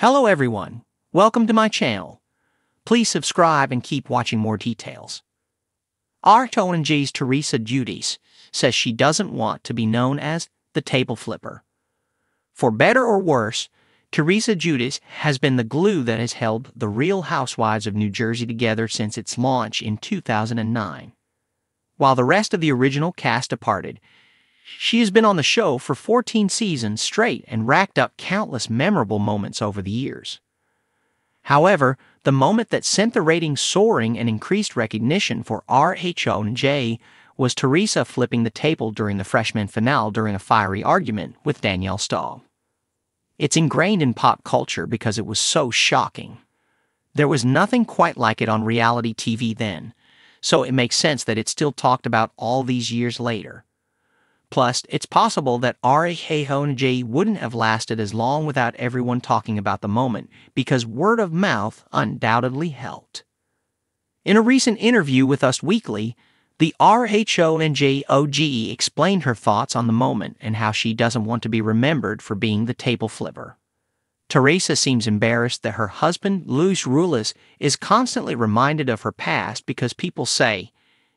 Hello everyone, welcome to my channel. Please subscribe and keep watching more details. RHONJ's Teresa Giudice says she doesn't want to be known as the table flipper. For better or worse, Teresa Giudice has been the glue that has held the Real Housewives of New Jersey together since its launch in 2009. While the rest of the original cast departed, she has been on the show for 14 seasons straight and racked up countless memorable moments over the years. However, the moment that sent the ratings soaring and increased recognition for RHONJ was Teresa flipping the table during the freshman finale during a fiery argument with Danielle Staub. It's ingrained in pop culture because it was so shocking. There was nothing quite like it on reality TV then, so it makes sense that it's still talked about all these years later. Plus, it's possible that RHONJ wouldn't have lasted as long without everyone talking about the moment, because word of mouth undoubtedly helped. In a recent interview with Us Weekly, the OG explained her thoughts on the moment and how she doesn't want to be remembered for being the table flipper. Teresa seems embarrassed that her husband, Luis Ruelas, is constantly reminded of her past because people say,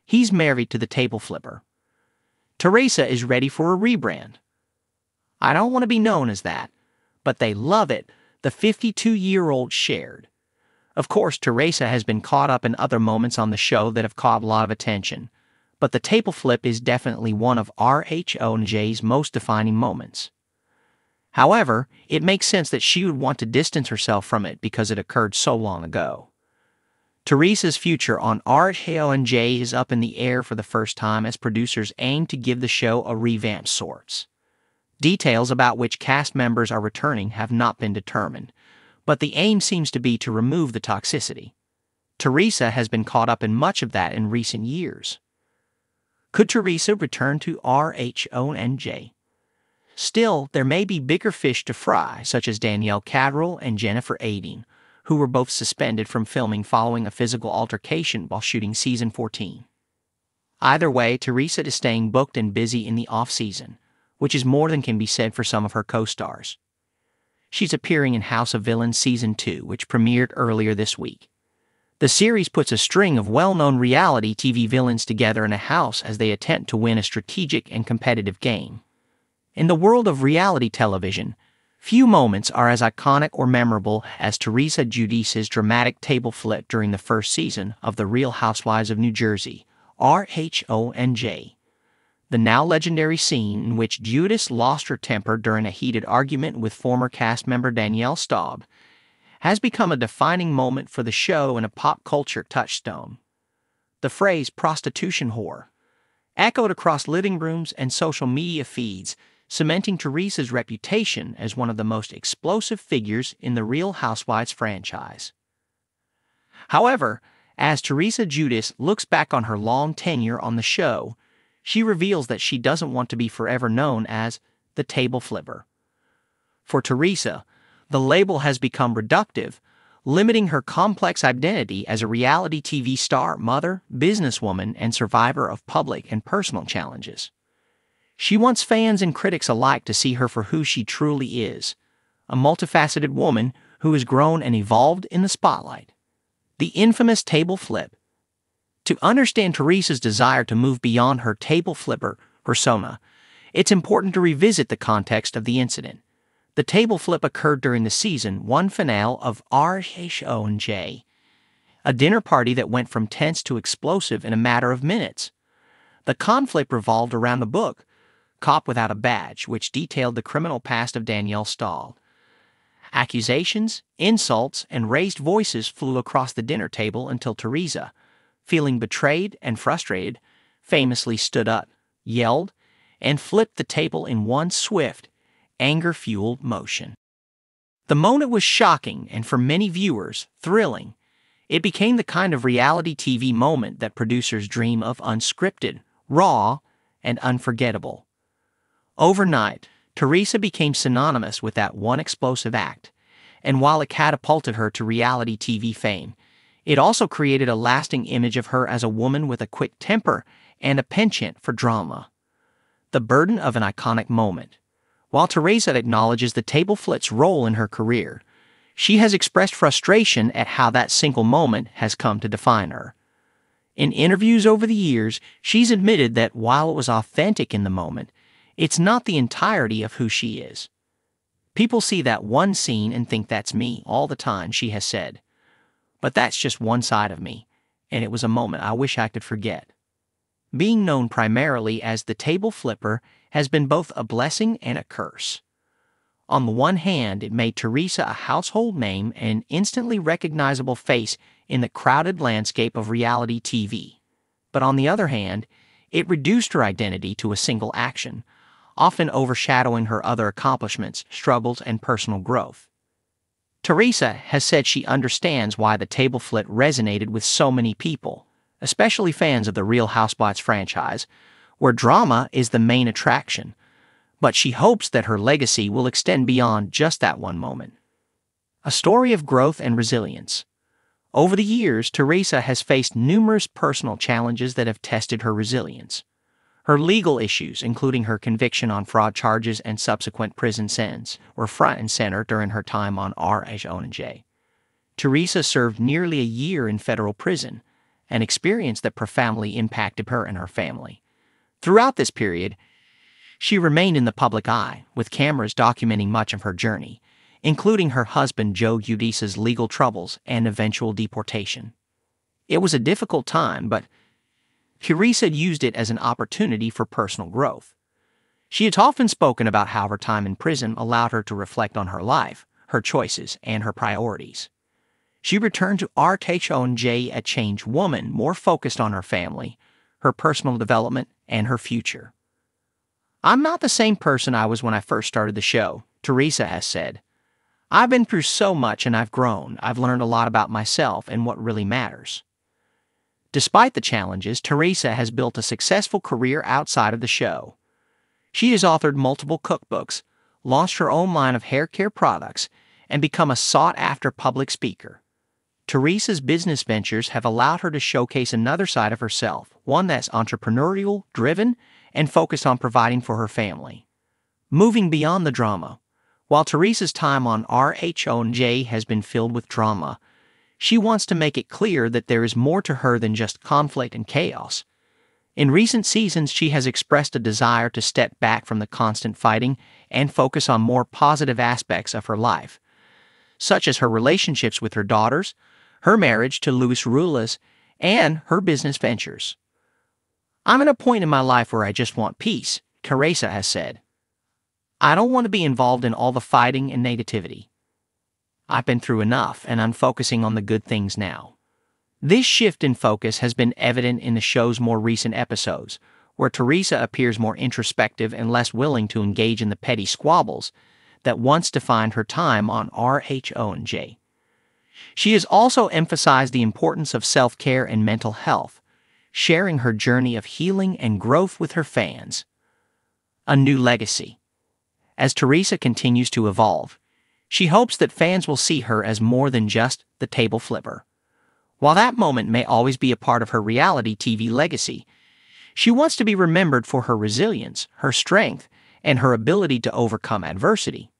he's married to the table flipper. Teresa is ready for a rebrand. I don't want to be known as that, but they love it, the 52 year old shared. Of course, Teresa has been caught up in other moments on the show that have caught a lot of attention, but the table flip is definitely one of RHONJ's most defining moments. However, it makes sense that she would want to distance herself from it because it occurred so long ago. Teresa's future on RHONJ is up in the air for the first time as producers aim to give the show a revamp sorts. Details about which cast members are returning have not been determined, but the aim seems to be to remove the toxicity. Teresa has been caught up in much of that in recent years. Could Teresa return to RHONJ? Still, there may be bigger fish to fry, such as Danielle Cabral and Jennifer Aydin, who were both suspended from filming following a physical altercation while shooting season 14. Either way, Teresa is staying booked and busy in the off season, which is more than can be said for some of her co stars. She's appearing in House of Villains season 2, which premiered earlier this week. The series puts a string of well known reality TV villains together in a house as they attempt to win a strategic and competitive game. In the world of reality television, Few moments are as iconic or memorable as Teresa Giudice's dramatic table flip during the first season of The Real Housewives of New Jersey, RHONJ. The now legendary scene in which Giudice lost her temper during a heated argument with former cast member Danielle Staub has become a defining moment for the show and a pop culture touchstone. The phrase prostitution whore echoed across living rooms and social media feeds cementing Teresa's reputation as one of the most explosive figures in the Real Housewives franchise. However, as Teresa Giudice looks back on her long tenure on the show, she reveals that she doesn't want to be forever known as the table flipper. For Teresa, the label has become reductive, limiting her complex identity as a reality TV star, mother, businesswoman, and survivor of public and personal challenges. She wants fans and critics alike to see her for who she truly is a multifaceted woman who has grown and evolved in the spotlight. The infamous table flip. To understand Teresa's desire to move beyond her table flipper persona, it's important to revisit the context of the incident. The table flip occurred during the season one finale of RHONJ, a dinner party that went from tense to explosive in a matter of minutes. The conflict revolved around the book, Cop Without a Badge, which detailed the criminal past of Danielle Staub. Accusations, insults, and raised voices flew across the dinner table until Teresa, feeling betrayed and frustrated, famously stood up, yelled, and flipped the table in one swift, anger fueled motion. The moment was shocking and for many viewers, thrilling. It became the kind of reality TV moment that producers dream of unscripted, raw, and unforgettable. Overnight, Teresa became synonymous with that one explosive act, and while it catapulted her to reality TV fame, it also created a lasting image of her as a woman with a quick temper and a penchant for drama. The burden of an iconic moment. While Teresa acknowledges the table flip's role in her career, she has expressed frustration at how that single moment has come to define her. In interviews over the years, she's admitted that while it was authentic in the moment, it's not the entirety of who she is. People see that one scene and think that's me all the time, she has said. But that's just one side of me, and it was a moment I wish I could forget. Being known primarily as the table flipper has been both a blessing and a curse. On the one hand, it made Teresa a household name and an instantly recognizable face in the crowded landscape of reality TV. But on the other hand, it reduced her identity to a single action, often overshadowing her other accomplishments, struggles, and personal growth. Teresa has said she understands why the table flip resonated with so many people, especially fans of the Real Housewives franchise, where drama is the main attraction, but she hopes that her legacy will extend beyond just that one moment. A story of growth and resilience. Over the years, Teresa has faced numerous personal challenges that have tested her resilience. Her legal issues, including her conviction on fraud charges and subsequent prison sentence, were front and center during her time on R.H.O.N.J. Teresa served nearly a year in federal prison, an experience that profoundly impacted her and her family. Throughout this period, she remained in the public eye, with cameras documenting much of her journey, including her husband Joe Giudice's legal troubles and eventual deportation. It was a difficult time, but Teresa used it as an opportunity for personal growth. She has often spoken about how her time in prison allowed her to reflect on her life, her choices, and her priorities. She returned to R.H.O.N.J. a changed woman, more focused on her family, her personal development, and her future. I'm not the same person I was when I first started the show, Teresa has said. I've been through so much and I've grown. I've learned a lot about myself and what really matters. Despite the challenges, Teresa has built a successful career outside of the show. She has authored multiple cookbooks, launched her own line of hair care products, and become a sought after public speaker. Teresa's business ventures have allowed her to showcase another side of herself, one that's entrepreneurial, driven, and focused on providing for her family. Moving beyond the drama, while Teresa's time on R.H.O.N.J. has been filled with drama, she wants to make it clear that there is more to her than just conflict and chaos. In recent seasons, she has expressed a desire to step back from the constant fighting and focus on more positive aspects of her life, such as her relationships with her daughters, her marriage to Luis Ruelas, and her business ventures. I'm at a point in my life where I just want peace, Teresa has said. I don't want to be involved in all the fighting and negativity. I've been through enough, and I'm focusing on the good things now. This shift in focus has been evident in the show's more recent episodes, where Teresa appears more introspective and less willing to engage in the petty squabbles that once defined her time on R.H.O.N.J. She has also emphasized the importance of self care and mental health, sharing her journey of healing and growth with her fans. A new legacy. As Teresa continues to evolve, she hopes that fans will see her as more than just the table flipper. While that moment may always be a part of her reality TV legacy, she wants to be remembered for her resilience, her strength, and her ability to overcome adversity.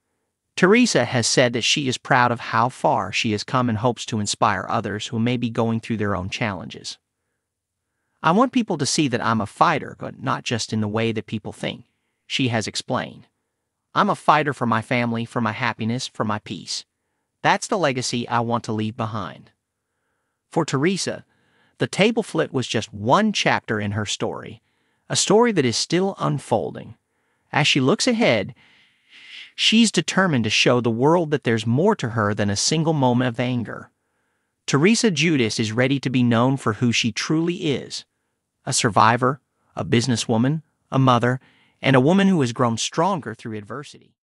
Teresa has said that she is proud of how far she has come and hopes to inspire others who may be going through their own challenges. I want people to see that I'm a fighter, but not just in the way that people think, she has explained. I'm a fighter for my family, for my happiness, for my peace. That's the legacy I want to leave behind. For Teresa, the table flip was just one chapter in her story, a story that is still unfolding. As she looks ahead, she's determined to show the world that there's more to her than a single moment of anger. Teresa Giudice is ready to be known for who she truly is a survivor, a businesswoman, a mother, and a woman who has grown stronger through adversity.